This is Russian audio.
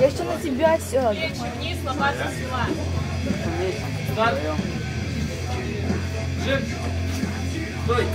Я еще на тебя сяду. Вниз, лопатка свела. Старт. Жим. Стой.